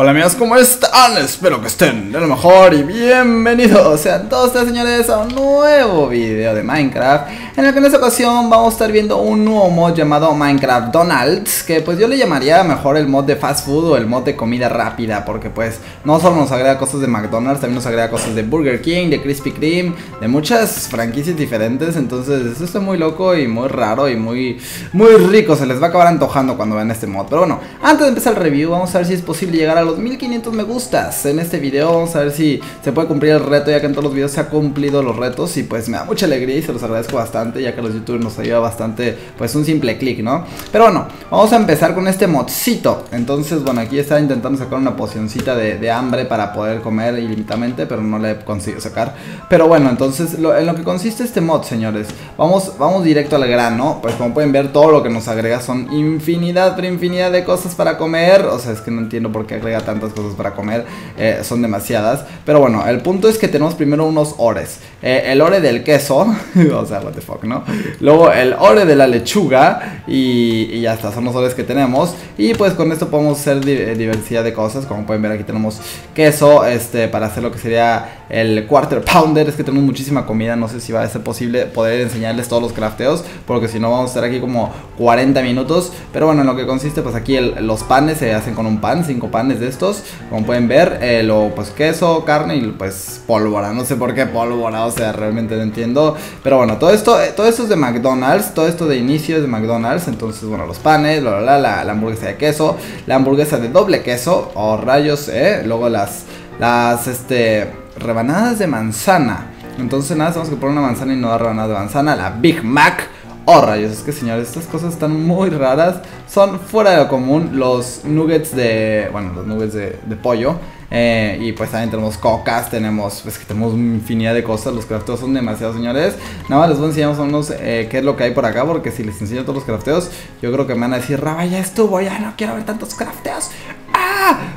Hola amigos, ¿cómo están? Espero que estén de lo mejor y bienvenidos sean todos ustedes señores a un nuevo video de Minecraft En el que en esta ocasión vamos a estar viendo un nuevo mod llamado Minecraft Donald's Que pues yo le llamaría mejor el mod de fast food o el mod de comida rápida Porque pues no solo nos agrega cosas de McDonald's, también nos agrega cosas de Burger King, de Krispy Kreme De muchas franquicias diferentes, entonces esto está muy loco y muy raro y muy, muy rico Se les va a acabar antojando cuando vean este mod Pero bueno, antes de empezar el review vamos a ver si es posible llegar a los 1500 me gustas en este video. Vamos a ver si se puede cumplir el reto, ya que en todos los videos se ha cumplido los retos. Y pues me da mucha alegría y se los agradezco bastante, ya que los youtubers nos ayuda bastante, pues un simple clic, ¿no? Pero bueno, vamos a empezar con este modcito. Entonces, bueno, aquí está intentando sacar una pocioncita de, hambre para poder comer ilimitadamente, pero no le consigo sacar. Pero bueno, entonces, en lo que consiste este mod, señores, vamos, vamos directo al grano. Pues como pueden ver, todo lo que nos agrega son infinidad, pero infinidad de cosas para comer. O sea, es que no entiendo por qué agrega tantas cosas para comer, eh, son demasiadas. Pero bueno, el punto es que tenemos primero unos ores. Eh, el ore del queso, o sea, what the fuck, ¿no? Luego el ore de la lechuga y, ya está, son los ores que tenemos. Y pues con esto podemos hacer eh, diversidad de cosas. Como pueden ver aquí tenemos queso este, para hacer lo que sería el quarter pounder. Es que tenemos muchísima comida, no sé si va a ser posible poder enseñarles todos los crafteos. Porque si no vamos a estar aquí como 40 minutos. Pero bueno, en lo que consiste pues aquí los panes se hacen con un pan, 5 panes de estos. Como pueden ver, eh, lo, pues queso, carne y pues pólvora. No sé por qué pólvora, o sea, realmente no entiendo. Pero bueno, todo esto, eh, todo esto es de McDonald's. Todo esto de inicio es de McDonald's. Entonces, bueno, los panes, la, hamburguesa de queso, la hamburguesa de doble queso, o rayos, eh. Luego las, las, este, rebanadas de manzana. Entonces, nada, tenemos que poner una manzana y no dar rebanadas de manzana. La Big Mac. Oh rayos, es que señores, estas cosas están muy raras. Son fuera de lo común los nuggets de. Bueno, los nuggets de, pollo. Eh, y pues también tenemos cocas, tenemos. Pues que tenemos infinidad de cosas. Los crafteos son demasiados, señores. Nada más les voy a enseñar más eh, qué es lo que hay por acá. Porque si les enseño todos los crafteos, yo creo que me van a decir, Raba, ya estuvo, ya no quiero ver tantos crafteos.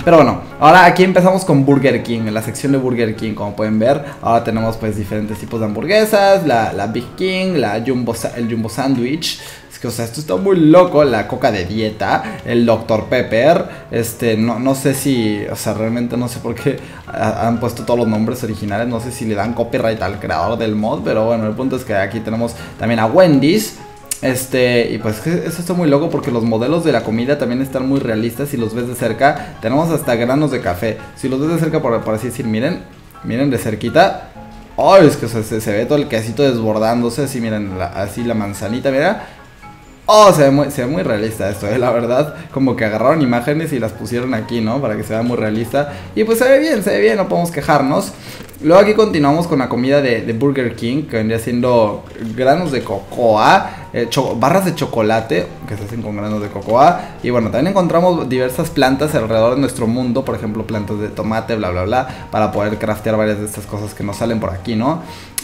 Pero bueno, ahora aquí empezamos con Burger King, en la sección de Burger King, como pueden ver. Ahora tenemos pues diferentes tipos de hamburguesas, la, la Big King, la Jumbo, el Jumbo Sandwich. Es que, o sea, esto está muy loco, la coca de dieta, el Dr. Pepper. Este, no, no sé si, o sea, realmente no sé por qué han puesto todos los nombres originales. No sé si le dan copyright al creador del mod, pero bueno, el punto es que aquí tenemos también a Wendy's. Este, y pues eso está muy loco porque los modelos de la comida también están muy realistas. Si los ves de cerca, tenemos hasta granos de café. Si los ves de cerca, por, así decir, miren, miren de cerquita. Ay, es que se, ve todo el quesito desbordándose. Así, miren, así la manzanita, mira. Oh, se ve, muy, se ve muy realista esto, eh, la verdad. Como que agarraron imágenes y las pusieron aquí, ¿no? Para que se vea muy realista. Y pues se ve bien, se ve bien, no podemos quejarnos. Luego aquí continuamos con la comida de, Burger King, que vendría siendo granos de cocoa, eh, barras de chocolate, que se hacen con granos de cocoa. Y bueno, también encontramos diversas plantas alrededor de nuestro mundo, por ejemplo, plantas de tomate, bla, bla, bla, para poder craftear varias de estas cosas que nos salen por aquí, ¿no?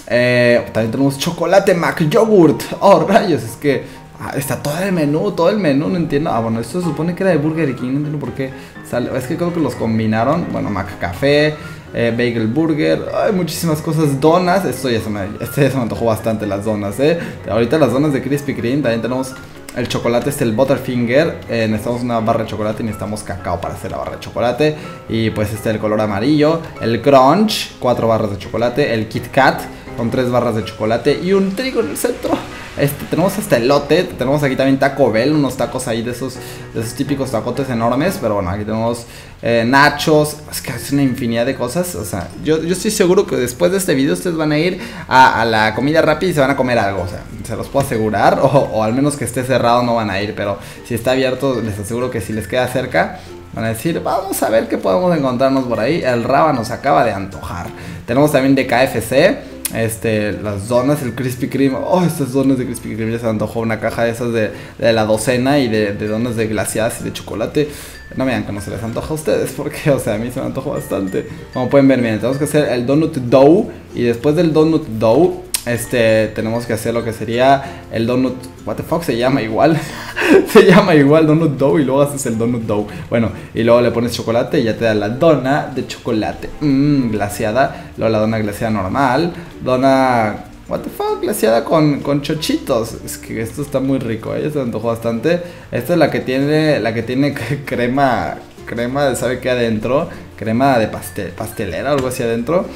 Eh, también tenemos chocolate Mac Yogurt. Oh, rayos, es que ah, está todo el menú, todo el menú, no entiendo. Ah, bueno, esto se supone que era de Burger King, no entiendo por qué sale. Es que creo que los combinaron. Bueno, Mac Café eh, bagel burger, hay muchísimas cosas, donas, esto ya se me, este ya se me antojó bastante las donas, eh. Ahorita las donas de Krispy Kreme, también tenemos el chocolate, este el Butterfinger, eh, necesitamos una barra de chocolate y necesitamos cacao para hacer la barra de chocolate, y pues este el color amarillo, el Crunch, cuatro barras de chocolate, el Kit Kat, con tres barras de chocolate y un trigo en el centro. Este, tenemos este lote, tenemos aquí también Taco Bell, unos tacos ahí de esos, de esos típicos tacotes enormes, pero bueno, aquí tenemos eh, nachos, es que es una infinidad de cosas, o sea, yo, yo estoy seguro que después de este video ustedes van a ir a, la comida rápida y se van a comer algo, o sea, se los puedo asegurar, o, al menos que esté cerrado no van a ir, pero si está abierto les aseguro que si les queda cerca, Van a decir, vamos a ver qué podemos encontrarnos por ahí. El Raba nos acaba de antojar. Tenemos también de KFC. Este, las donas, el Krispy Kreme. Oh, estas donas de Krispy Kreme ya se antojó una caja de esas de, la docena y de, donas de glaciadas y de chocolate. No me digan que no se les antoja a ustedes, porque, o sea, a mí se me antojó bastante. Como pueden ver, miren, tenemos que hacer el donut dough. Y después del donut dough, este, tenemos que hacer lo que sería el donut. What the fuck se llama igual. se llama igual donut dough y luego haces el donut dough. Bueno, y luego le pones chocolate y ya te da la dona de chocolate. Mmm, glaciada. Luego la dona glaciada normal. Dona. What the fuck, glaciada con, con chochitos. Es que esto está muy rico, ¿eh? se me antojó bastante. Esta es la que tiene, la que tiene crema crema, ¿sabe qué adentro? Crema de pastel, pastelera, algo así adentro.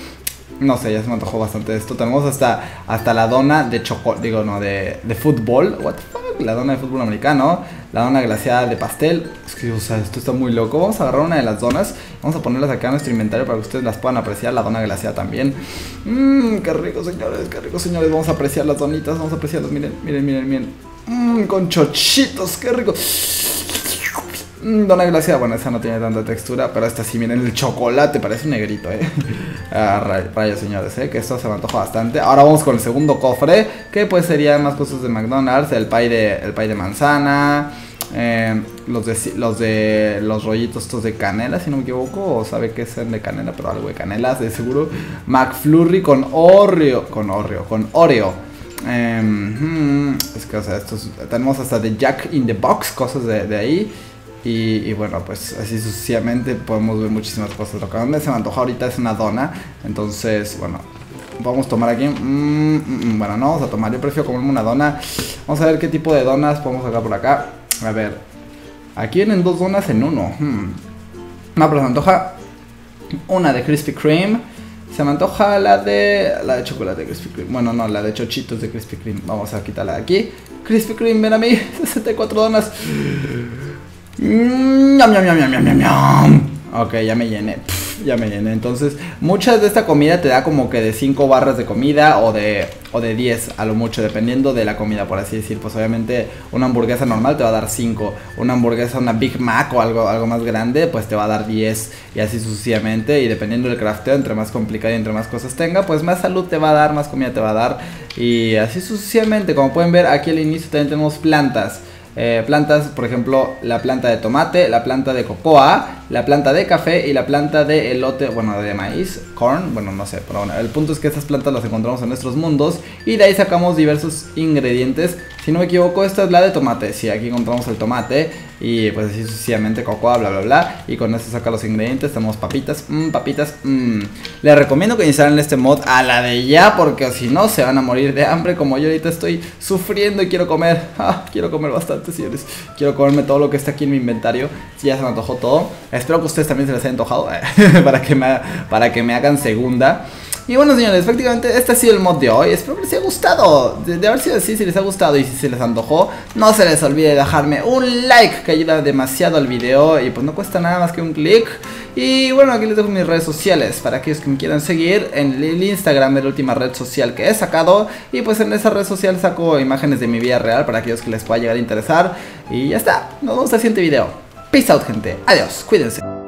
No sé, ya se me antojó bastante esto. Tenemos hasta, hasta la dona de chocolate, digo, no, de, de fútbol. What the fuck? La dona de fútbol americano. La dona glaciada de pastel. Es que, o sea, esto está muy loco. Vamos a agarrar una de las donas. Vamos a ponerlas acá en nuestro inventario para que ustedes las puedan apreciar. La dona glaciada también. Mmm, qué rico, señores. Qué rico, señores. Vamos a apreciar las donitas. Vamos a apreciarlas. Miren, miren, miren, miren. Mmm, con chochitos. Qué rico. Mm, dona glaciada, bueno, esa no tiene tanta textura, pero esta sí, miren, el chocolate parece un negrito, eh. ah, rayos, señores, eh, que esto se me antoja bastante. Ahora vamos con el segundo cofre, que pues serían más cosas de McDonald's, el pie de, el pie de manzana, eh, los, de, los de los rollitos estos de canela, si no me equivoco, o sabe que es de canela, pero algo de canela, de seguro. McFlurry con Oreo, con Oreo, con Oreo. Em, hmm, es que, o sea, estos, tenemos hasta de Jack in the Box, cosas de, de ahí. Y, bueno, pues así sucesivamente podemos ver muchísimas cosas. Lo que a mí se me antoja ahorita es una dona. Entonces, bueno, vamos a tomar aquí. Mm, mm, mm, bueno, no vamos a tomar. Yo prefiero comerme una dona. Vamos a ver qué tipo de donas podemos sacar por acá. A ver, aquí vienen dos donas en uno. Hmm. No, pero se me antoja una de Krispy Kreme. Se me antoja la de la de chocolate de Krispy Kreme. Bueno, no, la de chochitos de Krispy Kreme. Vamos a quitarla de aquí. Krispy Kreme, ven a mí. 64 donas. Mm, ok, ya me llené. ya me llené. Entonces, muchas de esta comida te da como que de 5 barras de comida o de, o de 10 a lo mucho, dependiendo de la comida, por así decir. Pues obviamente una hamburguesa normal te va a dar 5. Una hamburguesa, una Big Mac o algo, algo más grande, pues te va a dar 10. Y así sucesivamente. Y dependiendo del crafteo, entre más complicado y entre más cosas tenga, pues más salud te va a dar, más comida te va a dar. Y así sucesivamente. Como pueden ver, aquí al inicio también tenemos plantas. Eh, plantas, por ejemplo, la planta de tomate, la planta de cocoa, la planta de café y la planta de elote, bueno, de maíz, corn, bueno, no sé, pero bueno, el punto es que estas plantas las encontramos en nuestros mundos y de ahí sacamos diversos ingredientes. Si no me equivoco, esta es la de tomate, si aquí encontramos el tomate y pues así sucesivamente cocoa, bla, bla, bla. Y con esto saca los ingredientes, tenemos papitas, mmm, papitas, mmm. Les recomiendo que instalen este mod a la de ya porque si no se van a morir de hambre como yo ahorita estoy sufriendo y quiero comer. Ah, quiero comer bastante, señores. Quiero comerme todo lo que está aquí en mi inventario. Ya se me antojó todo. Espero que ustedes también se les haya antojado para, que me, para que me hagan segunda. Y bueno señores, prácticamente este ha sido el mod de hoy Espero que les haya gustado De, haber sido así, si les ha gustado y si se les antojó No se les olvide dejarme un like Que ayuda demasiado al video Y pues no cuesta nada más que un clic y bueno, aquí les dejo mis redes sociales para aquellos que me quieran seguir. En el Instagram es la última red social que he sacado. Y pues en esa red social saco imágenes de mi vida real para aquellos que les pueda llegar a interesar. Y ya está, nos vemos en el siguiente video. Peace out gente, adiós, cuídense.